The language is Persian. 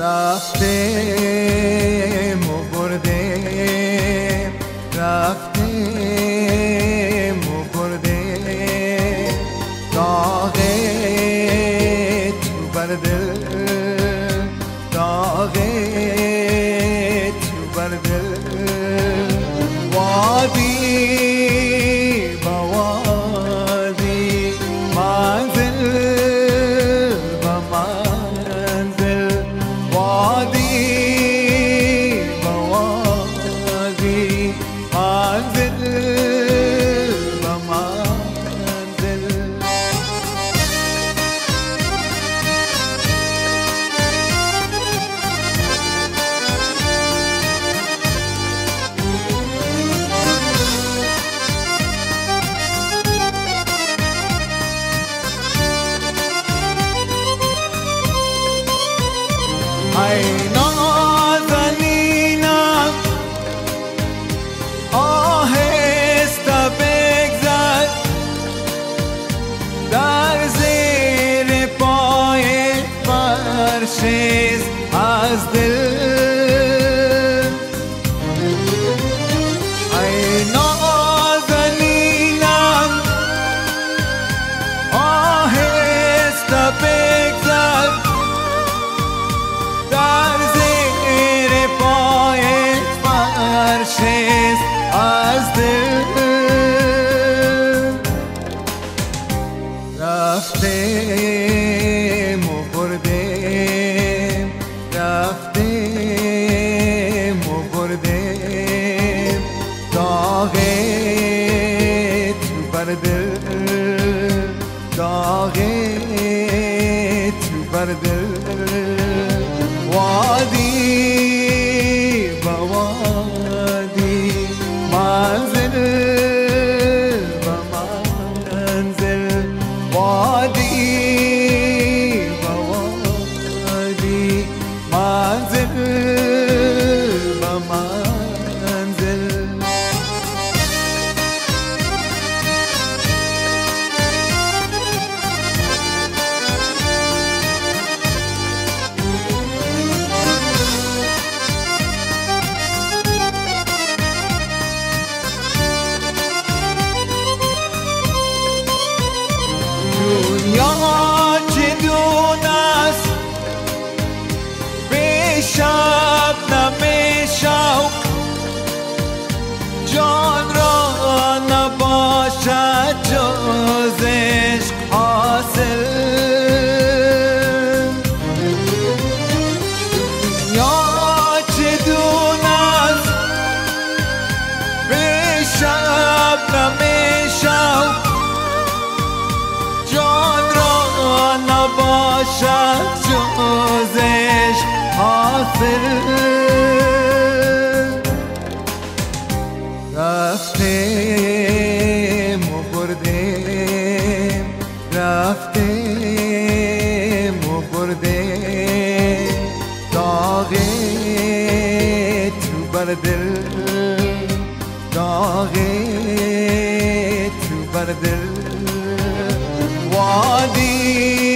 رفته مو برده رفته. رفتم و بردم رفتم و تو بر دل داغت تو بر دل. نباشد جزش حاصل. رفتیم و بردیم رفتیم و بردیم. داغی تو بر دل داغ تو بر دل. وادی